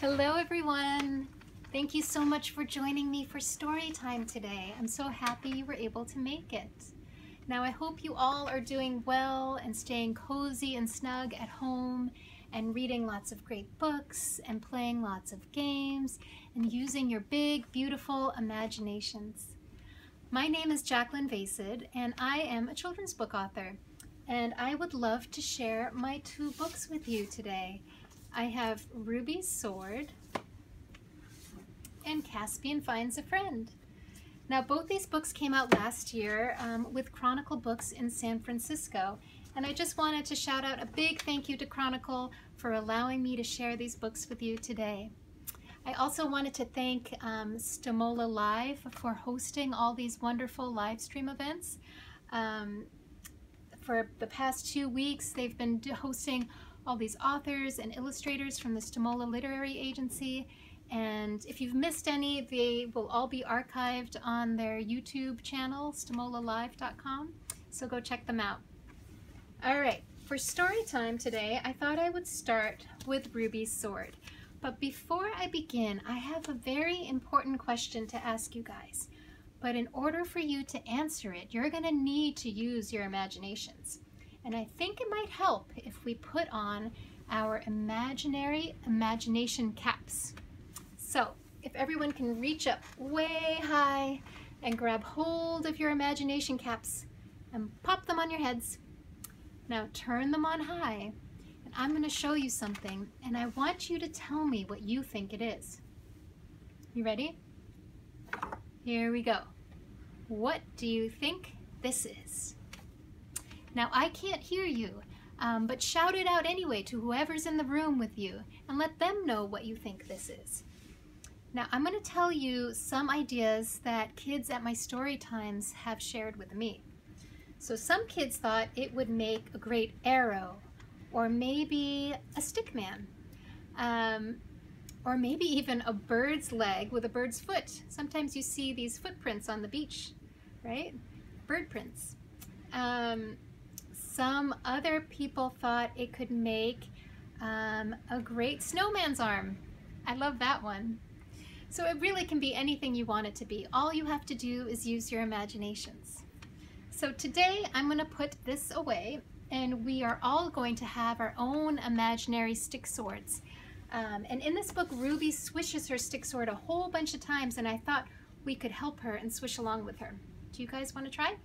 Hello everyone! Thank you so much for joining me for story time today. I'm so happy you were able to make it. Now I hope you all are doing well and staying cozy and snug at home and reading lots of great books and playing lots of games and using your big, beautiful imaginations. My name is Jacqueline Veissid and I am a children's book author and I would love to share my two books with you today. I have Ruby's Sword and Caspian Finds a Friend. Now both these books came out last year um, with Chronicle Books in San Francisco and I just wanted to shout out a big thank you to Chronicle for allowing me to share these books with you today. I also wanted to thank um, Stimola Live for hosting all these wonderful live stream events. Um, for the past two weeks, they've been hosting all these authors and illustrators from the Stimola Literary Agency. And if you've missed any, they will all be archived on their YouTube channel, stimolalive.com. So go check them out. All right, for story time today, I thought I would start with Ruby's Sword. But before I begin, I have a very important question to ask you guys. But in order for you to answer it, you're gonna need to use your imaginations. And I think it might help if we put on our imaginary imagination caps. So if everyone can reach up way high and grab hold of your imagination caps and pop them on your heads. Now turn them on high and I'm going to show you something and I want you to tell me what you think it is. You ready? Here we go. What do you think this is? Now I can't hear you, um, but shout it out anyway to whoever's in the room with you and let them know what you think this is. Now I'm going to tell you some ideas that kids at my story times have shared with me. So some kids thought it would make a great arrow or maybe a stick man um, or maybe even a bird's leg with a bird's foot. Sometimes you see these footprints on the beach, right? Bird prints. Um, some other people thought it could make um, a great snowman's arm. I love that one. So it really can be anything you want it to be. All you have to do is use your imaginations. So today I'm going to put this away and we are all going to have our own imaginary stick swords. Um, and in this book, Ruby swishes her stick sword a whole bunch of times and I thought we could help her and swish along with her. Do you guys want to try?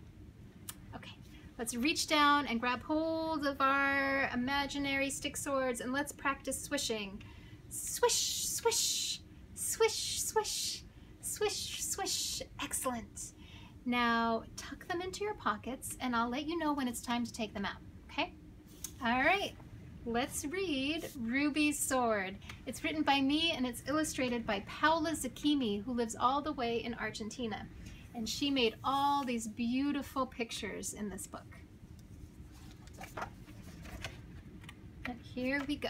Let's reach down and grab hold of our imaginary stick swords and let's practice swishing. Swish, swish, swish, swish, swish, swish. Excellent. Now tuck them into your pockets and I'll let you know when it's time to take them out, okay? All right, let's read Ruby's Sword. It's written by me and it's illustrated by Paola Zakimi who lives all the way in Argentina and she made all these beautiful pictures in this book. And here we go.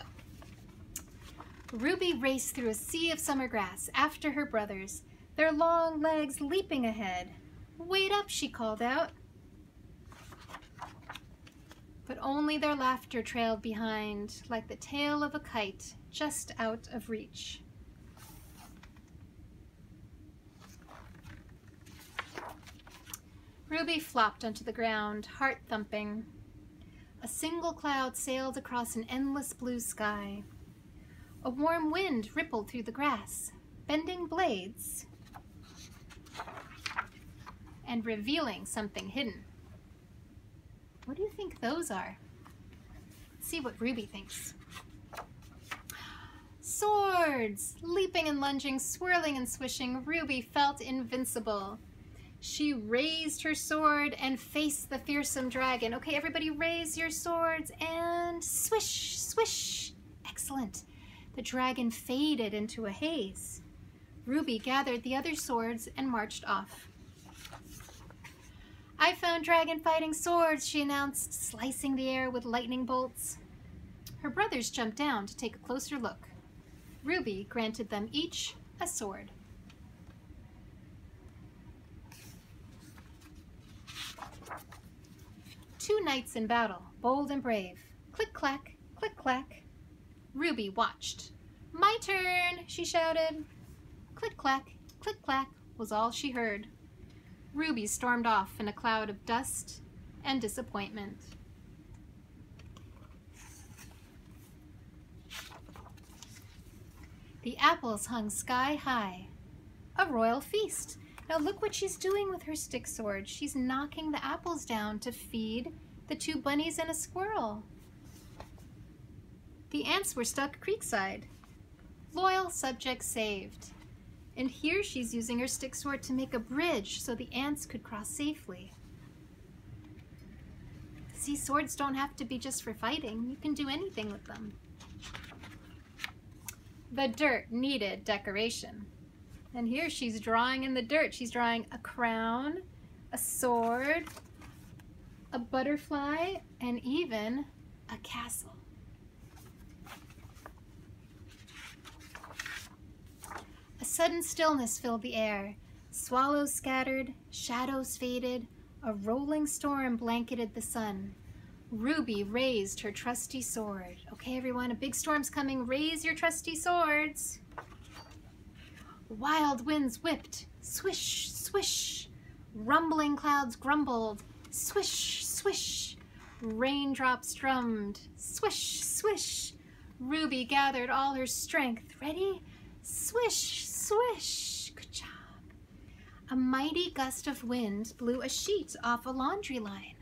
Ruby raced through a sea of summer grass after her brothers, their long legs leaping ahead. Wait up, she called out. But only their laughter trailed behind, like the tail of a kite just out of reach. Ruby flopped onto the ground, heart thumping. A single cloud sailed across an endless blue sky. A warm wind rippled through the grass, bending blades and revealing something hidden. What do you think those are? Let's see what Ruby thinks. Swords! Leaping and lunging, swirling and swishing, Ruby felt invincible. She raised her sword and faced the fearsome dragon. Okay, everybody raise your swords and swish, swish. Excellent. The dragon faded into a haze. Ruby gathered the other swords and marched off. I found dragon fighting swords, she announced, slicing the air with lightning bolts. Her brothers jumped down to take a closer look. Ruby granted them each a sword. Two knights in battle, bold and brave. Click-clack, click-clack. Ruby watched. My turn, she shouted. Click-clack, click-clack was all she heard. Ruby stormed off in a cloud of dust and disappointment. The apples hung sky high. A royal feast. Now look what she's doing with her stick sword. She's knocking the apples down to feed the two bunnies and a squirrel. The ants were stuck creekside. Loyal subject saved. And here she's using her stick sword to make a bridge so the ants could cross safely. See, swords don't have to be just for fighting. You can do anything with them. The dirt needed decoration. And here she's drawing in the dirt. She's drawing a crown, a sword, a butterfly, and even a castle. A sudden stillness filled the air. Swallows scattered, shadows faded, a rolling storm blanketed the sun. Ruby raised her trusty sword. Okay, everyone, a big storm's coming. Raise your trusty swords. Wild winds whipped. Swish, swish. Rumbling clouds grumbled. Swish, swish. Raindrops drummed. Swish, swish. Ruby gathered all her strength. Ready? Swish, swish. Good job. A mighty gust of wind blew a sheet off a laundry line.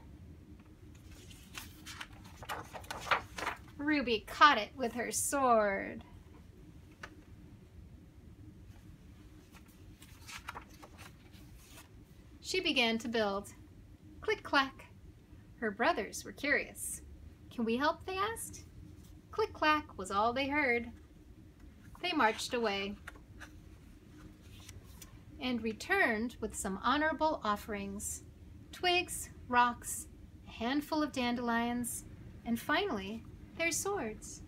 Ruby caught it with her sword. She began to build. Click-clack. Her brothers were curious. Can we help, they asked. Click-clack was all they heard. They marched away and returned with some honorable offerings. Twigs, rocks, a handful of dandelions, and finally, their swords.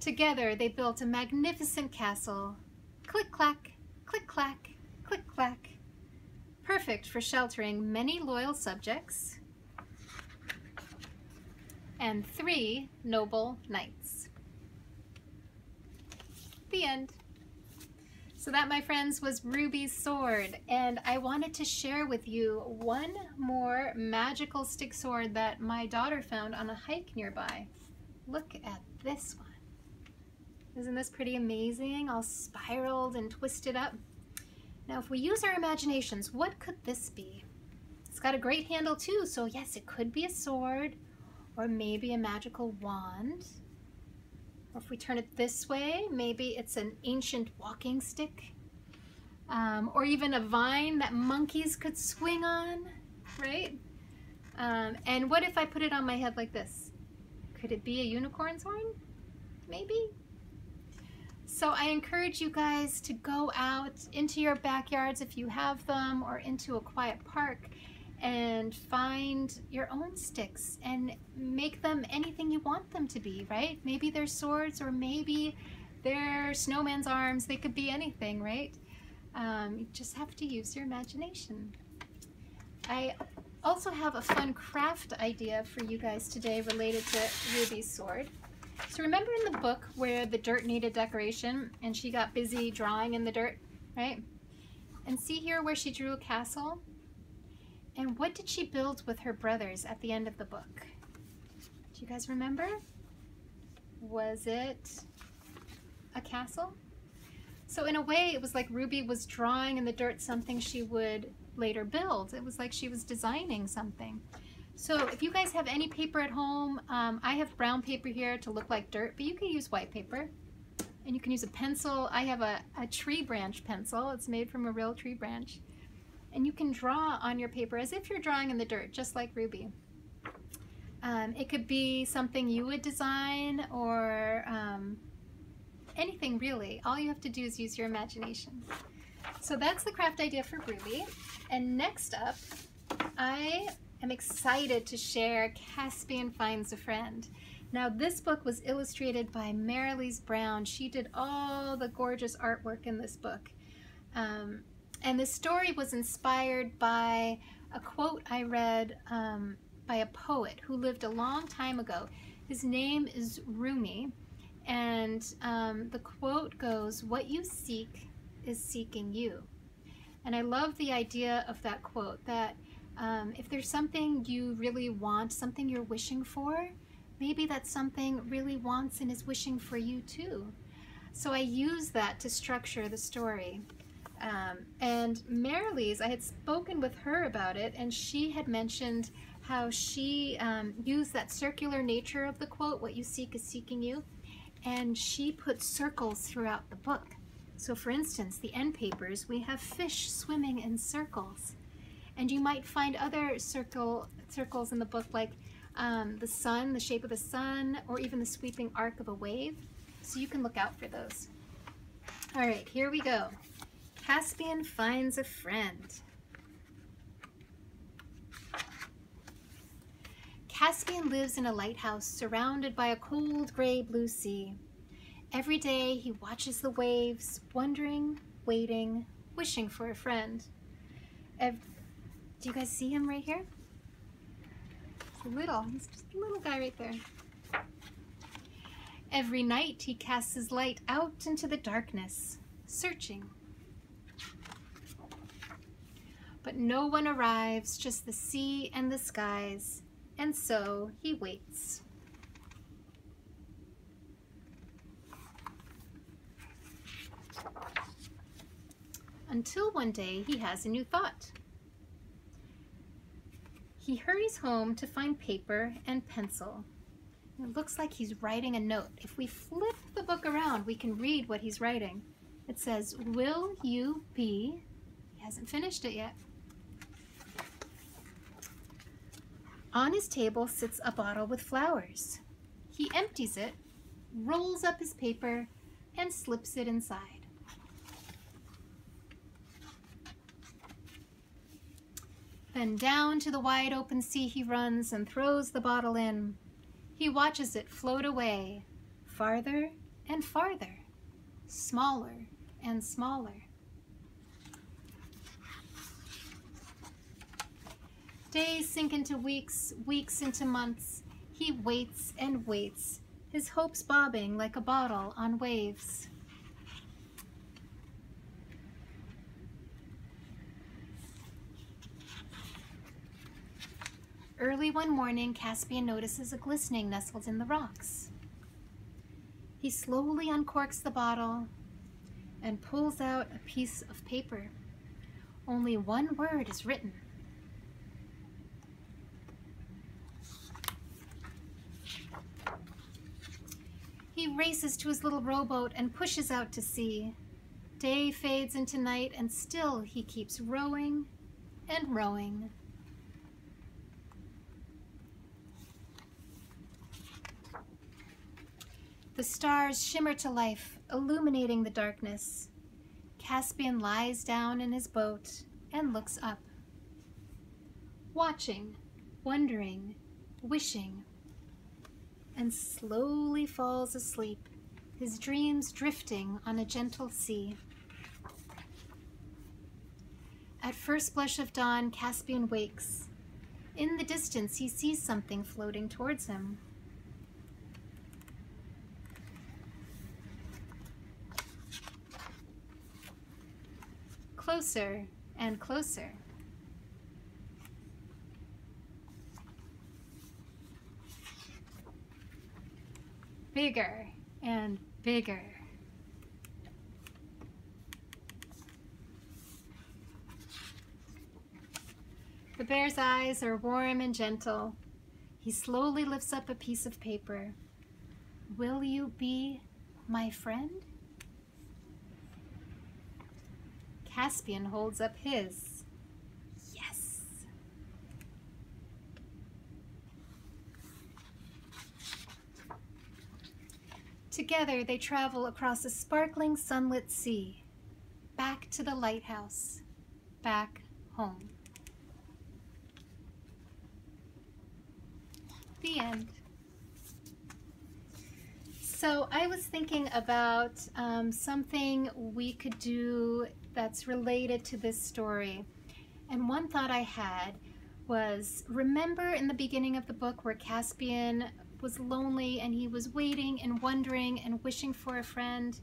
Together they built a magnificent castle. Click-clack, click-clack, click-clack. Perfect for sheltering many loyal subjects and three noble knights. The end. So that, my friends, was Ruby's sword. And I wanted to share with you one more magical stick sword that my daughter found on a hike nearby. Look at this one. Isn't this pretty amazing? All spiraled and twisted up. Now, if we use our imaginations, what could this be? It's got a great handle too, so yes, it could be a sword or maybe a magical wand. Or if we turn it this way, maybe it's an ancient walking stick. Um, or even a vine that monkeys could swing on, right? Um, and what if I put it on my head like this? Could it be a unicorn's horn? Maybe. So I encourage you guys to go out into your backyards if you have them or into a quiet park and find your own sticks and make them anything you want them to be, right? Maybe they're swords or maybe they're snowman's arms. They could be anything, right? Um, you just have to use your imagination. I also have a fun craft idea for you guys today related to Ruby's sword. So remember in the book where the dirt needed decoration and she got busy drawing in the dirt, right? And see here where she drew a castle? And what did she build with her brothers at the end of the book? Do you guys remember? Was it a castle? So in a way, it was like Ruby was drawing in the dirt something she would later build. It was like she was designing something. So if you guys have any paper at home, um, I have brown paper here to look like dirt, but you can use white paper. And you can use a pencil. I have a, a tree branch pencil. It's made from a real tree branch and you can draw on your paper as if you're drawing in the dirt, just like Ruby. Um, it could be something you would design or um, anything really. All you have to do is use your imagination. So that's the craft idea for Ruby. And next up, I am excited to share Caspian Finds a Friend. Now this book was illustrated by Merrilees Brown. She did all the gorgeous artwork in this book. Um, and the story was inspired by a quote I read um, by a poet who lived a long time ago. His name is Rumi, and um, the quote goes, What you seek is seeking you. And I love the idea of that quote that um, if there's something you really want, something you're wishing for, maybe that something really wants and is wishing for you too. So I use that to structure the story. Um, and Merrilees, I had spoken with her about it, and she had mentioned how she um, used that circular nature of the quote, what you seek is seeking you, and she put circles throughout the book. So for instance, the end papers, we have fish swimming in circles. And you might find other circle circles in the book like um, the sun, the shape of the sun, or even the sweeping arc of a wave. So you can look out for those. All right, here we go. Caspian finds a friend. Caspian lives in a lighthouse surrounded by a cold gray blue sea. Every day he watches the waves, wondering, waiting, wishing for a friend. Do you guys see him right here? He's little, he's just a little guy right there. Every night he casts his light out into the darkness, searching. But no one arrives, just the sea and the skies, and so he waits. Until one day he has a new thought. He hurries home to find paper and pencil. It looks like he's writing a note. If we flip the book around, we can read what he's writing. It says, Will you be? He hasn't finished it yet. On his table sits a bottle with flowers. He empties it, rolls up his paper, and slips it inside. Then down to the wide open sea he runs and throws the bottle in. He watches it float away, farther and farther, smaller and smaller. Days sink into weeks, weeks into months. He waits and waits, his hopes bobbing like a bottle on waves. Early one morning, Caspian notices a glistening nestled in the rocks. He slowly uncorks the bottle and pulls out a piece of paper. Only one word is written. He races to his little rowboat and pushes out to sea. Day fades into night and still he keeps rowing and rowing. The stars shimmer to life, illuminating the darkness. Caspian lies down in his boat and looks up. Watching, wondering, wishing, and slowly falls asleep, his dreams drifting on a gentle sea. At first blush of dawn, Caspian wakes. In the distance, he sees something floating towards him. Closer and closer. bigger and bigger. The bear's eyes are warm and gentle. He slowly lifts up a piece of paper. Will you be my friend? Caspian holds up his. Yes! Together they travel across a sparkling sunlit sea, back to the lighthouse, back home. The end. So I was thinking about um, something we could do that's related to this story. And one thought I had was remember in the beginning of the book where Caspian was lonely and he was waiting and wondering and wishing for a friend,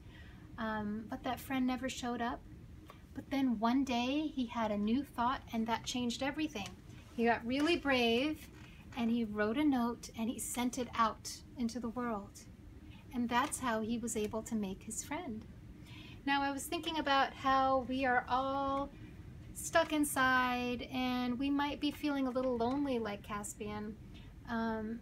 um, but that friend never showed up. But then one day he had a new thought and that changed everything. He got really brave and he wrote a note and he sent it out into the world. And that's how he was able to make his friend. Now I was thinking about how we are all stuck inside and we might be feeling a little lonely like Caspian. Um,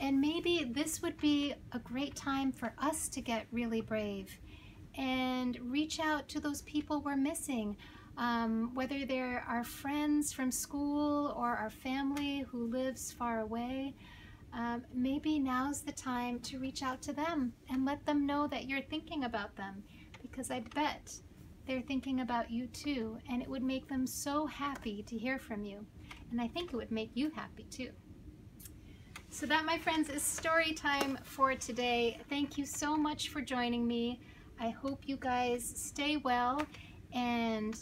and maybe this would be a great time for us to get really brave and reach out to those people we're missing. Um, whether they're our friends from school or our family who lives far away, um, maybe now's the time to reach out to them and let them know that you're thinking about them because I bet they're thinking about you too and it would make them so happy to hear from you and I think it would make you happy too. So that, my friends, is story time for today. Thank you so much for joining me. I hope you guys stay well and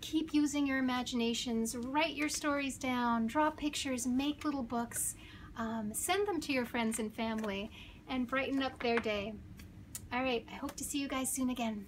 keep using your imaginations. Write your stories down, draw pictures, make little books, um, send them to your friends and family, and brighten up their day. All right, I hope to see you guys soon again.